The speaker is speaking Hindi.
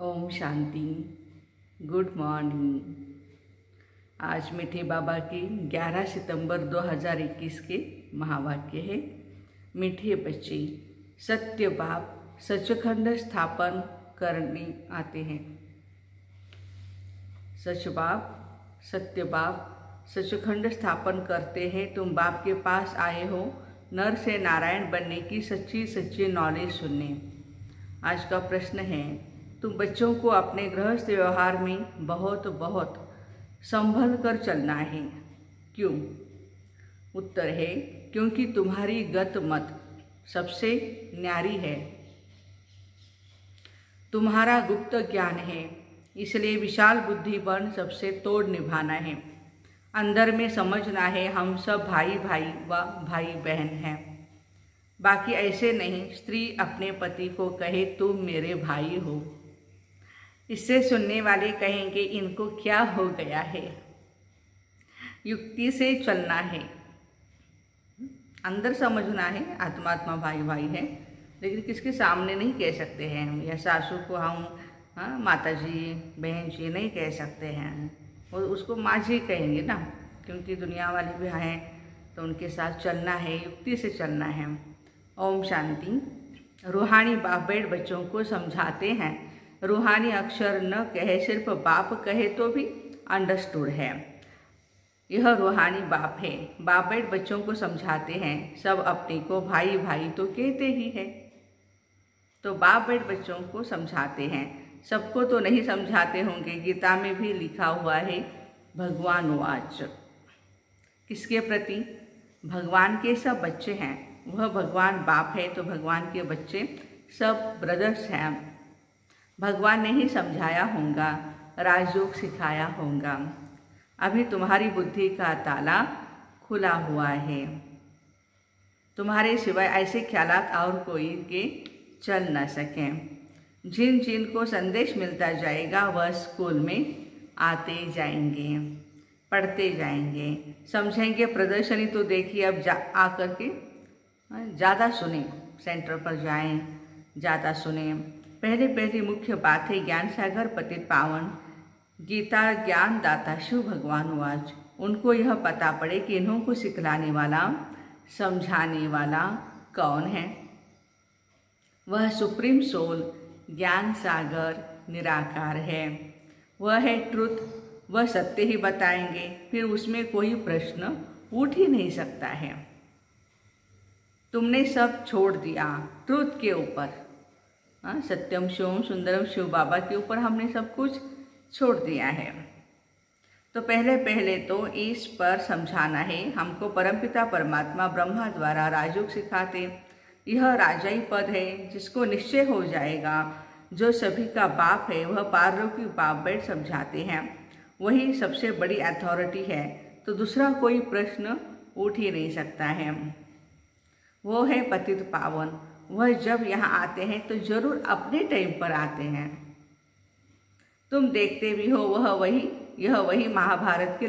ओम शांति। गुड मॉर्निंग आज मीठे बाबा की 11 सितंबर 2021 के महावाक्य है। मीठे बच्चे, सत्य बाप सचखंड स्थापन करने आते हैं। सच बाप सत्य बाप सचखंड स्थापन करते हैं। तुम बाप के पास आए हो, नर से नारायण बनने की सच्ची सच्ची नॉलेज सुनने। आज का प्रश्न है तुम बच्चों को अपने गृहस्थ व्यवहार में बहुत बहुत संभल कर चलना है। क्यों? उत्तर है, क्योंकि तुम्हारी गत मत सबसे न्यारी है। तुम्हारा गुप्त ज्ञान है, इसलिए विशाल बुद्धि बन सबसे तोड़ निभाना है। अंदर में समझना है, हम सब भाई भाई व भाई बहन हैं। बाकी ऐसे नहीं, स्त्री अपने पति को कहे, तुम मेरे भाई हो। इससे सुनने वाले कहेंगे इनको क्या हो गया है। युक्ति से चलना है। अंदर समझना है, आत्मात्मा भाई भाई है, लेकिन किसके सामने नहीं कह सकते हैं हम। या सासू को हम हाँ माता जी बहन जी नहीं कह सकते हैं वो उसको माँ जी कहेंगे ना, क्योंकि दुनिया वाले भी हैं तो उनके साथ चलना है, युक्ति से चलना है। ओम शांति। रूहानी बाप बेट बच्चों को समझाते हैं रूहानी अक्षर न कहे, सिर्फ़ बाप कहे तो भी अंडरस्टूड है। यह रूहानी बाप है। बाप बेट बच्चों को समझाते हैं। सब अपने को भाई भाई तो कहते ही है। तो बाप बेट बच्चों को समझाते हैं। सबको तो नहीं समझाते होंगे। गीता में भी लिखा हुआ है, भगवान वाच। किसके प्रति? भगवान के सब बच्चे हैं। वह भगवान बाप है तो भगवान के बच्चे सब ब्रदर्स हैं। भगवान ने ही समझाया होगा राजयोग सिखाया होगा अभी तुम्हारी बुद्धि का ताला खुला हुआ है। तुम्हारे सिवाय ऐसे ख्याल और कोई के चल न सकें। जिन जिन को संदेश मिलता जाएगा, वह स्कूल में आते जाएँगे, पढ़ते जाएँगे। समझेंगे, प्रदर्शनी तो देखिए, अब जा, आकर के ज़्यादा सुने, सेंटर पर जाएँ, ज़्यादा सुने। पहले पहली मुख्य बात है ज्ञान सागर पतित पावन। गीता ज्ञान दाता शिव भगवान वाच उनको यह पता पड़े कि इन्हों को सिखलाने वाला, समझाने वाला कौन है? वह सुप्रीम सोल ज्ञान सागर निराकार है। वह है ट्रुथ, वह सत्य ही बताएँगे, फिर उसमें कोई प्रश्न उठ ही नहीं सकता है। तुमने सब छोड़ दिया, ट्रुथ के ऊपर। हाँ सत्यम शिवम सुंदरम शिव बाबा के ऊपर हमने सब कुछ छोड़ दिया है। तो पहले पहले तो इस पर समझाना है, हमको परमपिता परमात्मा ब्रह्मा द्वारा राजयोग सिखाते। यह राजाई पद है, जिसको निश्चय हो जाएगा। जो सभी का बाप है, वह पार्वती बाप बैठ समझाते हैं। वही सबसे बड़ी अथॉरिटी है तो दूसरा कोई प्रश्न उठ ही नहीं सकता है। वो है पतित पावन। वह जब यहाँ आते हैं तो ज़रूर अपने टाइम पर आते हैं। तुम देखते भी हो, वह वही, यह वही महाभारत के